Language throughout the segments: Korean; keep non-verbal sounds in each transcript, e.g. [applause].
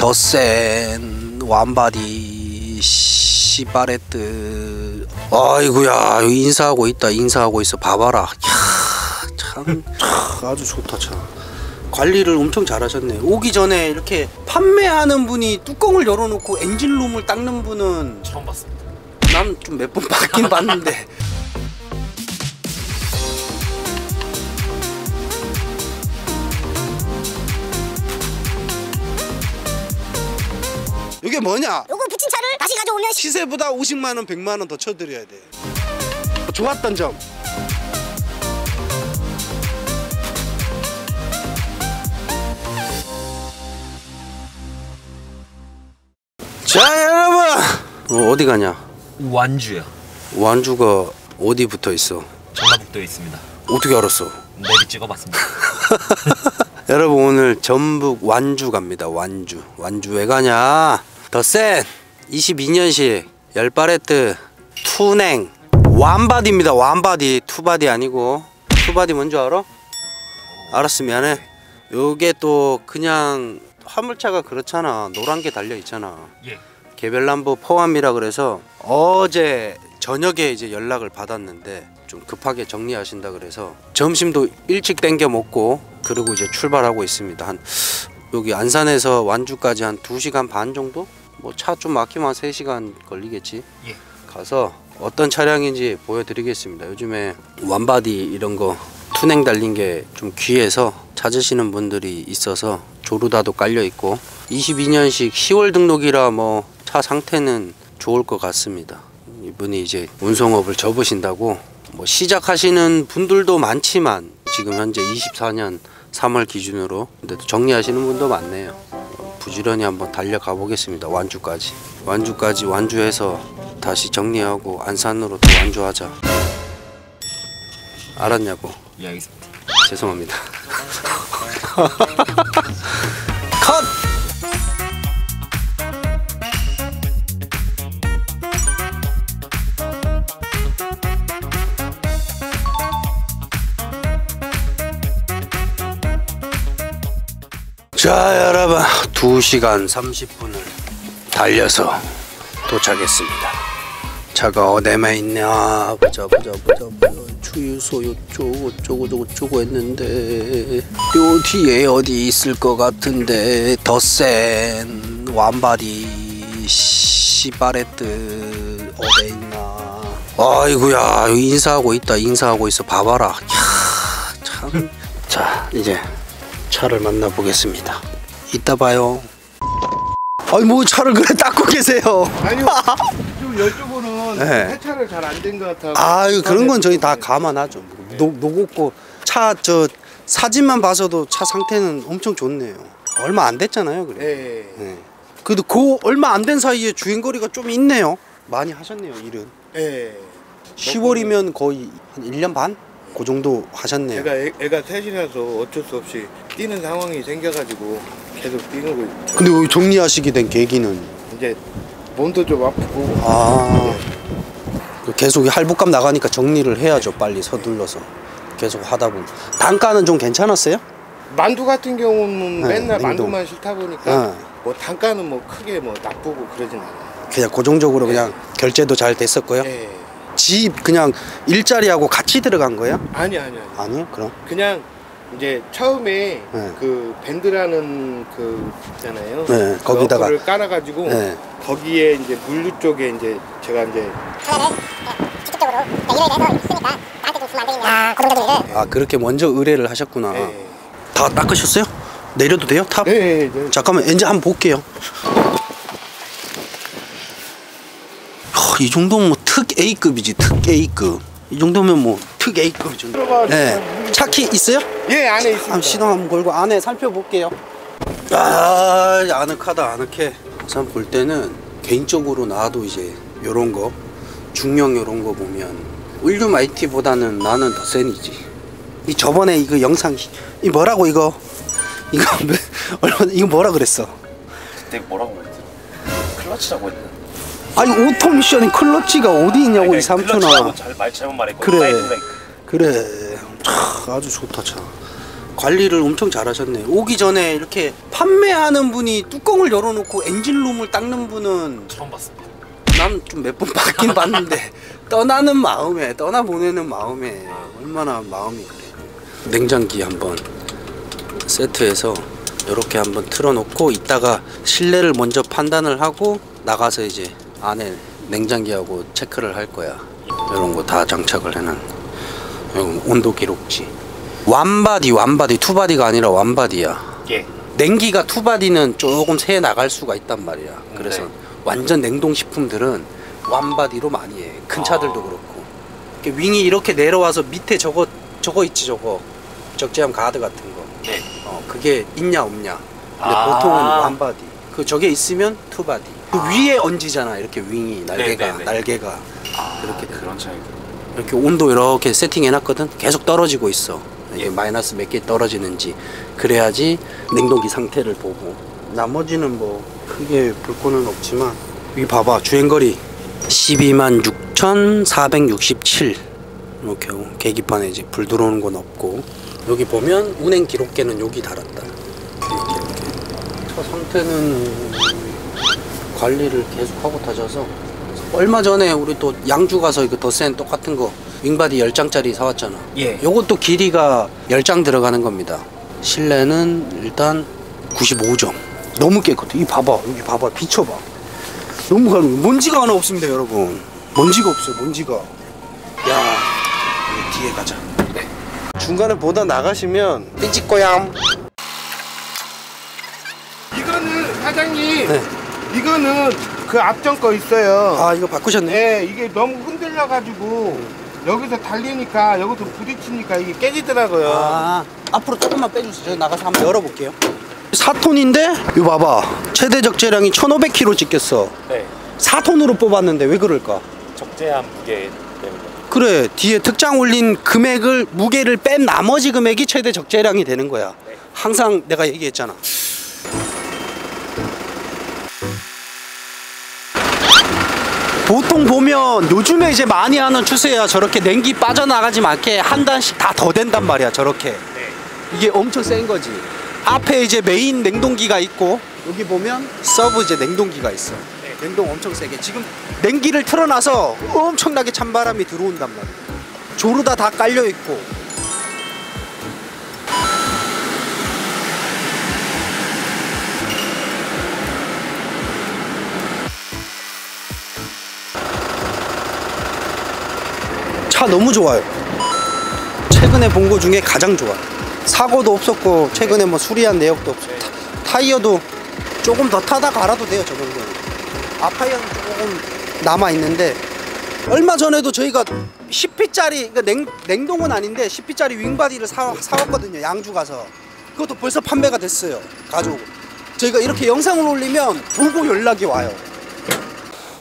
더센 완바디 시바레트 아이구야 인사하고 있다 인사하고 있어. 봐봐라. 이야, 참 아주 좋다 참. 관리를 엄청 잘하셨네. 오기 전에 이렇게 판매하는 분이 뚜껑을 열어놓고 엔진룸을 닦는 분은 처음 봤습니다. 난 좀 몇 번 [laughs] 봤긴 봤는데 이게 뭐냐? 요거 붙인 차를 다시 가져오면 시세보다 50만 원, 100만 원 더 쳐드려야 돼. 좋았던 점. 자 여러분 어, 어디 가냐? 완주요. 완주가 어디 붙어 있어? 전라북도에 있습니다. 어떻게 알았어? 내비 찍어봤습니다. [laughs] 여러분 오늘 전북 완주 갑니다. 완주. 완주 왜 가냐? 더쎈 22년식 열 파레트 투냉 완바디입니다. 완바디 투바디 아니고 투바디 뭔지 알아? 미안해. 요게 또 그냥 화물차가 그렇잖아. 노란 게 달려 있잖아. 예. 개별 남바 포함이라 그래서 어제 저녁에 이제 연락을 받았는데 좀 급하게 정리하신다 그래서 점심도 일찍 땡겨 먹고 그리고 이제 출발하고 있습니다. 한 여기 안산에서 완주까지 한 2시간 반 정도? 뭐 차 좀 막히면 한 3시간 걸리겠지. 예. 가서 어떤 차량인지 보여드리겠습니다. 요즘에 완바디 이런 거 투냉 달린 게 좀 귀해서 찾으시는 분들이 있어서 조르다도 깔려 있고 22년식 10월 등록이라 뭐 차 상태는 좋을 것 같습니다. 이분이 이제 운송업을 접으신다고 뭐 시작하시는 분들도 많지만 지금 현재 24년 3월 기준으로 근데도 정리하시는 분도 많네요. 부지런히 한번 달려가 보겠습니다. 완주까지. 완주까지 완주해서 다시 정리하고 안산으로 또 완주하자. 알았냐고. 예 알겠습니다. 죄송합니다. [laughs] 자 여러분 2시간 30분을 달려서 도착했습니다. 차가 어디에 있냐? 보자 보자 보자 보자. 주유소 요쪽 어쩌고 저쩌고 저쩌고 했는데. 요 뒤에 어디 있을 것 같은데? 더센 완바디 시바레트 어디 있나? 아이구야 인사하고 있다. 인사하고 있어. 봐봐라. 참 자 이제 차를 만나보겠습니다 이따 봐요 아니 뭐 차를 그래 닦고 계세요 아니요. [laughs] 좀 여쭤보는 네. 세차를 잘 안 된 것 같아요. 아유 그런 건 저희 다 감안하죠. 녹 녹았고 차 저 사진만 봐서도 차 상태는 엄청 좋네요. 얼마 안 됐잖아요, 그래. 네. 네. 그래도 그 얼마 안 된 사이에 주행거리가 좀 있네요. 많이 하셨네요, 일은. 네. 10월이면 거의 한 1년 반? 그 정도 하셨네요. 제가 애, 애가 셋이라서 어쩔 수 없이 뛰는 상황이 생겨가지고 계속 뛰는 거 있죠. 근데 왜 정리하시게 된 계기는 이제 몸도 좀 아프고. 아그 계속 할부값 나가니까 정리를 해야죠, 빨리 서둘러서. 계속 하다 보면 단가는 좀 괜찮았어요? 만두 같은 경우는 네, 맨날 냉동. 만두만 싫다 보니까 네. 뭐 단가는 뭐 크게 뭐 나쁘고 그러진 않아요. 그냥 고정적으로 그냥 결제도 잘 됐었고요. 네. 집 그냥 일자리하고 같이 들어간 거예요? 아니 아니 아니. 아니요, 그럼. 그냥 이제 처음에 네. 그 밴드라는 그 있잖아요. 네, 거기다가. 를 깔아가지고 네. 거기에 이제 물류 쪽에 이제 제가 이제 직접적으로 일을 해서 있으니까 나한테 좀 주면 안 되겠냐 아, 고정적인 일을 아 그렇게 먼저 의뢰를 하셨구나. 네. 다 닦으셨어요? 내려도 돼요? 탑? 네, 네, 네. 잠깐만 이제 한번 볼게요. 허, 이 정도면 뭐 특 A급이지 특 A급. 이 정도면 뭐 특 A급 정도. 네. 차키 있어요? 예 안에 있습니다. 한번 시동 한번 걸고 안에 살펴볼게요. 아 아늑하다 아늑해. 우선 볼 때는 개인적으로 나도 이제 요런 거 중형 요런 거 보면 올 뉴 마이티보다는 나는 더쎈이지. 이 저번에 이거 영상 이 뭐라고 이거 이거 [laughs] 몇- 얼마 이거 뭐라 그랬어? 그때 뭐라고 그랬지? 클러치라고 했나? 아니 오토 미션이 클러치가 어디 있냐고 이 삼촌아. 잘말 잘못 말했고 그래. 그래 차, 아주 좋다 차 관리를 엄청 잘하셨네. 오기 전에 이렇게 판매하는 분이 뚜껑을 열어놓고 엔진룸을 닦는 분은 처음 봤습니다. 난 좀 몇 번 봤긴 봤는데 [laughs] 떠나는 마음에 떠나 보내는 마음에 얼마나 마음이 그래. 냉장기 한번 세트해서 이렇게 한번 틀어놓고 이따가 실내를 먼저 판단을 하고 나가서 이제 안에 냉장기하고 체크를 할 거야. 이런 거 다 장착을. 이건 온도 기록지. 완바디 완바디 투바디가 아니라 완바디야. 예. 냉기가 two body는 조금 새 나갈 수가 있단 말이야. 그래서 네. 완전 냉동 식품들은 one body로 많이 해. 큰 아. 차들도 그렇고. 이렇게 wing이 이렇게 내려와서 밑에 저거 저거 있지 저거 적재함 가드 같은 거. 네. 어 그게 있냐 없냐. 근데 아. 보통은 one body. 그 저게 있으면 two body. 그 위에 얹히잖아 이렇게 wing이 날개가 네, 네, 네. 날개가 아, 그렇게 돼. 그런 차이가. 이렇게 온도 이렇게 세팅해 놨거든. 계속 떨어지고 있어. 이게 마이너스 몇 개 떨어지는지 그래야지 냉동기 상태를 보고. 나머지는 뭐 크게 볼 거는 없지만 여기 봐봐 주행거리 12만 6,467 이렇게 계기판에 이제 불 들어오는 건 없고 여기 보면 운행 기록계는 여기 달았다. 이렇게 이렇게. 차 상태는 관리를 계속하고 타셔서 얼마 전에 우리 또 양주 가서 이거 더센 똑같은 거 윙바디 10장짜리 사왔잖아. 예. 요것도 길이가 10장 들어가는 겁니다. 실내는 일단 95점. 너무 깨끗해. 이 봐봐. 여기 봐봐. 비춰봐. 너무 가는 먼지가 하나 없습니다 여러분. 먼지가 없어요 먼지가. 야 뒤에 가자. 네. 중간에 보다 나가시면 삐찍고얌 이거는 사장님 네. 이거는 그 앞전 거 있어요. 아 이거 바꾸셨네 네, 이게 너무 흔들려 가지고 여기서 달리니까 여기서 부딪히니까 이게 깨지더라고요. 아, 앞으로 조금만 빼주세요. 제가 나가서 한번 열어볼게요. 4톤인데 이거 봐봐. 최대 적재량이 1,500kg 찍혔어. 네. 4톤으로 뽑았는데 왜 그럴까? 적재함 무게 때문에. 그래 뒤에 특장 올린 금액을 무게를 뺀 나머지 금액이 최대 적재량이 되는 거야. 항상 내가 얘기했잖아. 보통 보면 요즘에 이제 많이 하는 추세야. 저렇게 냉기 빠져나가지 않게 한 단씩 다 더 된단 말이야 저렇게. 이게 엄청 센 거지. 앞에 이제 메인 냉동기가 있고 여기 보면 서브 이제 냉동기가 있어. 냉동 엄청 세게. 지금 냉기를 틀어놔서 엄청나게 찬바람이 들어온단 말이야. 조르다 다 깔려 있고 차 너무 좋아요. 최근에 본 거 중에 가장 좋아. 사고도 없었고 최근에 뭐 수리한 내역도 없어. 타, 타이어도 조금 더 타다 갈아도 돼요 저 정도는. 앞타이어는 조금 남아 있는데 얼마 전에도 저희가 10피짜리 그러니까 냉, 냉동은 아닌데 10피짜리 윙바디를 사, 사왔거든요 양주 가서 그것도 벌써 판매가 됐어요 가져오고 저희가 이렇게 영상을 올리면 보고 연락이 와요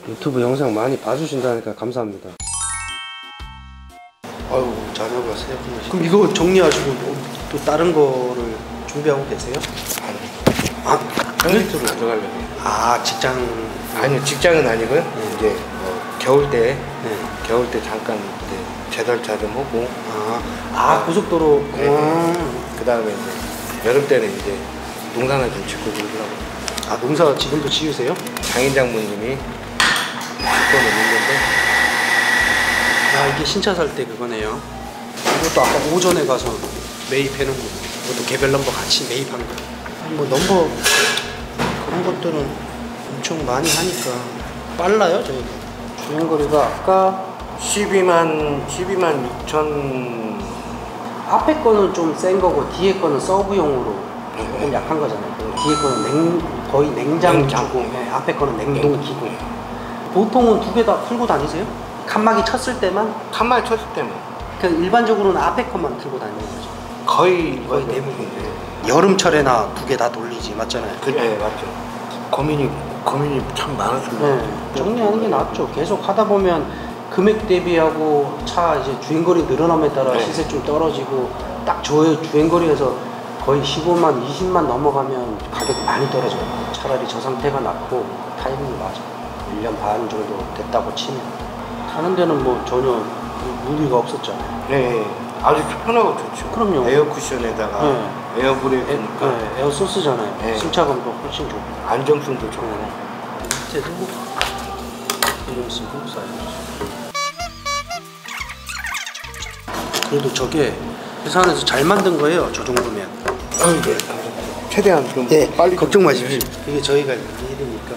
유튜브 영상 많이 봐주신다니까 감사합니다 자료가 세 분이시 그럼 이거 정리하시고 뭐또 다른 거를 준비하고 계세요? 아, 평일트로 들어가려고. 아 직장 아니요, 직장은 아니고요. 이제 뭐 겨울 때, 네. 겨울 때 잠깐 이제 제설차 좀 하고, 아, 아 고속도로 네. 아, 그 다음에 이제 여름 때는 이제 농사나 좀 짓고 그러더라고요. 아 농사 지금도 지으세요? 장인 장모님이 직권을 있는데, 아 이게 신차 살 때 그거네요 이것도 아까 오전에 가서 매입해놓은 거 이것도 개별 넘버 같이 매입한 거. 뭐 넘버 그런 것들은 엄청 많이 하니까 빨라요 저희가 주행거리가 아까 12만, 12만 6천, 앞에 거는 좀 센 거고 뒤에 거는 서브용으로 조금 약한 거잖아요. 뒤에 거는 냉 거의 냉장기고 네, 앞에 거는 냉동기고. 보통은 두 개다 틀고 다니세요? 칸막이 쳤을 때만 칸말 쳤을 때만 그냥 일반적으로는 앞에 것만 틀고 다니는 거죠. 거의, 거의 대부분. 여름철에나 두 개 다 돌리지 맞잖아요. 그래, 맞죠. 고민이, 고민이 참 많았습니다. 네, 정리하는 게 낫죠. 계속 하다 보면 금액 대비하고 차 이제 주행거리 늘어남에 따라 네. 시세 좀 떨어지고 딱 저 주행거리에서 거의 15만, 20만 넘어가면 가격이 많이 떨어져요. 차라리 저 상태가 낫고 타이밍이 맞아. 1년 반 정도 됐다고 치면. 타는 데는 뭐 전혀 무리가 없었잖아요. 네, 아주 편하고 좋죠. 그럼요. 에어 쿠션에다가 네. 에어 에, 브레이크니까 네, 에어 서스잖아요. 네. 승차감도 훨씬 좋고. 안정성도 좋고. 밑에도 이름 쓰고 사이즈. 그래도 저게 회사 안에서 잘 만든 거예요. 저 정도면. 아유, 네. 최대한 좀 네, 빨리 걱정 좀- 마십시오. 이게 저희가 일이니까.